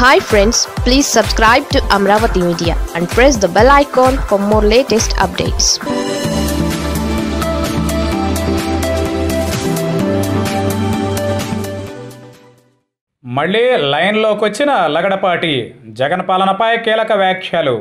Hi friends please subscribe to Amaravati media and press the bell icon for more latest updates మళ్ళీ లైన్లోకి వచ్చిన లగడపాటి జగన్ పాలనపై కీలక వ్యాఖ్యలు.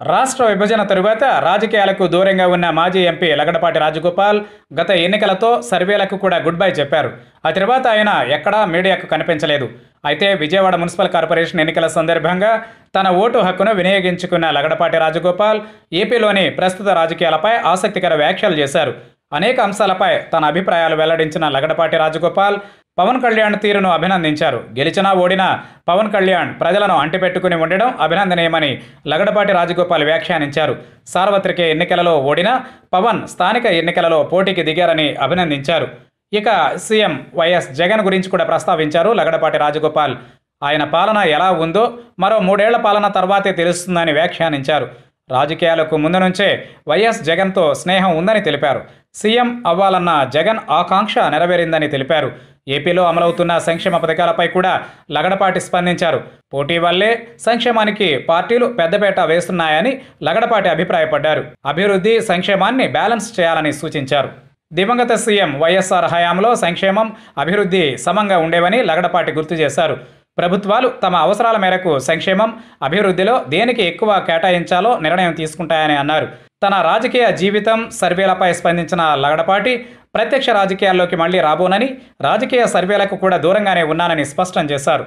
రాష్ట్ర విభజన తరువాత రాజకీయాలకు దూరంగా ఉన్న మాజీ ఎంపీ లగడపాటి రాజగోపాల్ గత ఎన్నికలతో సర్వేలకు కూడా గుడ్ బై చెప్పారు. ఆ తర్వాత ఆయన ఎక్కడా మీడియాకు కనిపించలేదు. అయితే విజయవాడ మున్సిపల్ కార్పొరేషన్ ఎన్నికల సందర్భంగా తన ఓటు హక్కును వినియోగించుకున్న లగడపాటి రాజగోపాల్ ఏపీలోని ప్రస్తుత రాజకీయాలపై ఆసక్తికర వ్యాఖ్యలు చేశారు. అనేక అంశాలపై తన అభిప్రాయాలు వెల్లడించిన లగడపాటి రాజగోపాల్ పవన్ కళ్యాణ్ తీరును అభినందించారు. గెలిచినా ఓడినా పవన్ కళ్యాణ్ ప్రజలను అంటిపెట్టుకుని ఉండడం అభినందనీయమని లగడపాటి రాజగోపాల్ వ్యాఖ్యానించారు. సార్వత్రిక ఎన్నికలలో ఓడినా పవన్ స్థానిక ఎన్నికలలో పోటీకి దిగారని అభినందించారు. ఇక సీఎం వైఎస్ జగన్ గురించి కూడా ప్రస్తావించారు లగడపాటి రాజగోపాల్. ఆయన పాలన ఎలా ఉందో మరో మూడేళ్ళ పాలన తర్వాతే తెలుస్తుందని వ్యాఖ్యానించారు. రాజకీయాలకు ముందు నుంచే వైఎస్ జగన్తో స్నేహం ఉందని తెలిపారు. సీఎం అవ్వాలన్న జగన్ ఆకాంక్ష నెరవేరిందని తెలిపారు. ఏపీలో అమలవుతున్న సంక్షేమ పథకాలపై కూడా లగడపాటి స్పందించారు. పోటీ వల్లే సంక్షేమానికి పార్టీలు పెద్దపేట వేస్తున్నాయని లగడపాటి అభిప్రాయపడ్డారు. అభివృద్ధి సంక్షేమాన్ని బ్యాలెన్స్ చేయాలని సూచించారు. దివంగత సీఎం వైఎస్ఆర్ హయాంలో సంక్షేమం అభివృద్ధి సమంగా ఉండేవని లగడపాటి గుర్తు చేశారు. ప్రభుత్వాలు తమ అవసరాల మేరకు సంక్షేమం అభివృద్ధిలో దేనికి ఎక్కువ కేటాయించాలో నిర్ణయం తీసుకుంటాయని అన్నారు. తన రాజకీయ జీవితం సర్వేలపై స్పందించిన లగడపాటి ప్రత్యక్ష రాజకీయాల్లోకి మళ్ళీ రాబోనని రాజకీయ సర్వేలకు కూడా దూరంగానే ఉన్నానని స్పష్టం చేశారు.